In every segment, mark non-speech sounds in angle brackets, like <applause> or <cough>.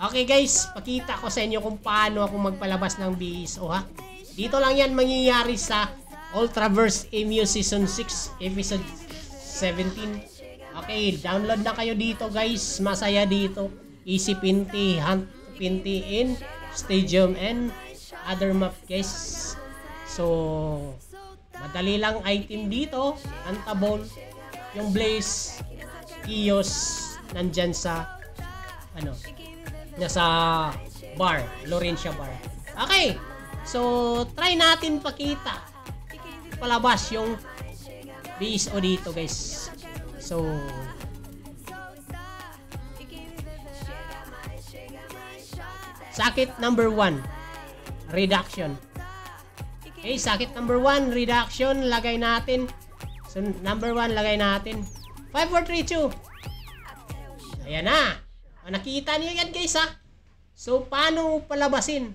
Okay guys, pakita ko sa inyo kung paano ako magpalabas ng BSO ha. Dito lang yan mangyayari sa Ultraverse EMU Season 6 Episode 17. Okay, download na kayo dito guys. Masaya dito. Easy Pinty, Hunt Pinty in Stadium and other map guys. So, madali lang item dito. Antabon, yung Blaze, Kios, nandyan sa ano, nasa bar, Laurentia bar. Okay, so try natin pakita. Palabas yung BSO dito guys. So, sakit number 1 reduction. Okay sakit number 1 reduction lagay natin. So number 1 lagay natin. 5432 ayan na nakita niyo yan guys ha so paano palabasin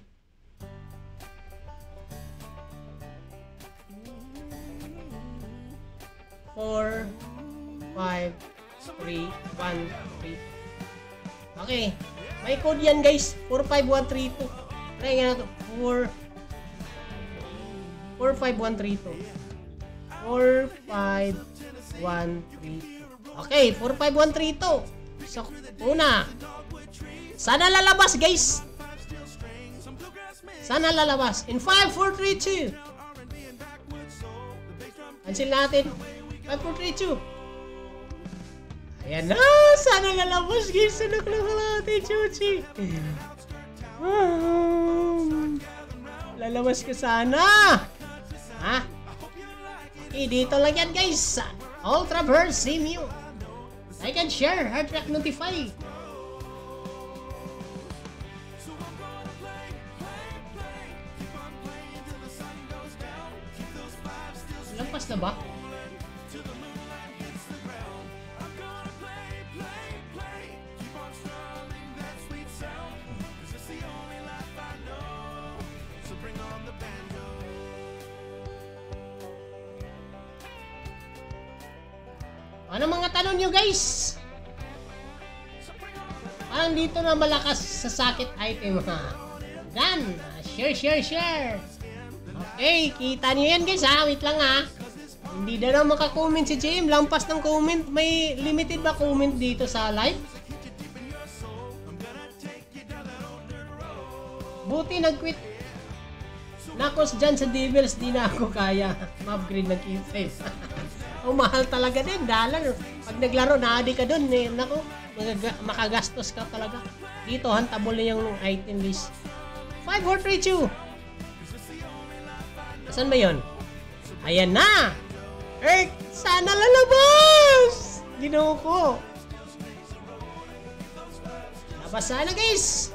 Four, five, three, one, three. Okay. May code yan guys. 45132. Try nga na to. 4 45132. 45132. Okay, 45132. So, una. Sana lalabas guys. Sana lalabas. In 5, 4, 3, 2. Cancel natin. 5, 4, 3, 2. Ayan na! Sana lalabas guys! Sana ko lang natin, Chuchi! Um, lalabas ka sana! Ha? Okay, dito lang yan guys! Ultraverse Simu! Like and share! Heart Track Notify! Lampas na ba? Ano mga tanong nyo guys? Parang dito na malakas sa sakit item ha. Dan, share, share, share. Okay, kita nyo yan guys ha. Wait lang ha. Hindi na lang makakomment si JM. Lampas ng comment. May limited ba comment dito sa live? Buti nag-quit. Nakos dyan sa Devils, di na ako kaya. <laughs> Ma-upgrade ng Q5. <laughs> oh, mahal talaga din. Dollar. Pag naglaro, naadi ka dun. Eh. Nako, magaga- makagastos ka talaga. Dito, hantable na yung item list. 5, 4, 3, 2. Saan ba yun? Ayan na! Earth, sana lalabas! Ginoo ko. Labas sana guys!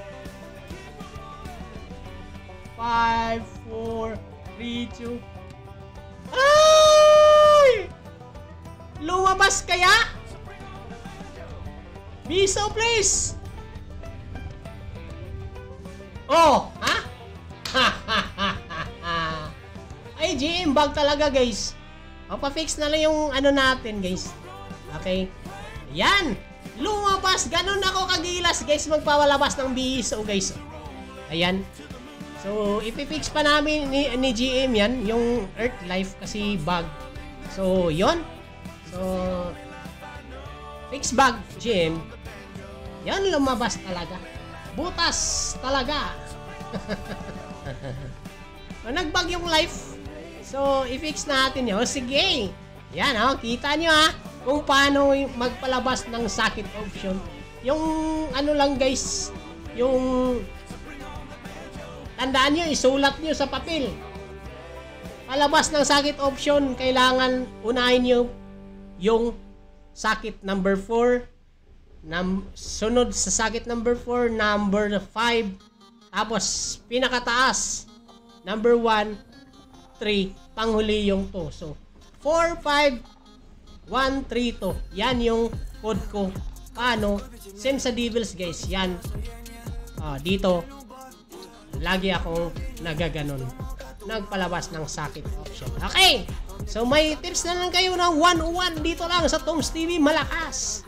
5, 4, 3, 2. Lumabas kaya? Miso, please! Oh! Ha? <laughs> Ay, GM bug talaga, guys. Papafix na lang yung ano natin, guys. Okay? Yan! Lumabas! Ganun ako kagilas, guys, magpawalabas ng BSO, guys. Ayan. So, ipifix pa namin ni, ni GM yan, yung Earth Life kasi bug. So, yon So, fix bug, GM. Yan, lumabas talaga. Butas talaga. <laughs> nagbag yung life. So, i-fix natin yun. O, sige. Yan, oh, kita nyo ha. Kung paano magpalabas ng socket option. Yung ano lang guys, yung tandaan nyo, isulat nyo sa papel. Palabas ng socket option, kailangan unahin nyo yung socket number 4, num sunod sa socket number 4, number 5, tapos pinakataas, number 1, 3, panghuli yung 2. So, 4, 5, 1, 3, 2. Yan yung code ko. Paano? Same sa Devils guys. Yan. Ah, dito, lagi akong nagaganon. Nagpalabas ng socket option. Okay! So may tips na lang kayo ng 101 dito lang sa Toms TV Malakas.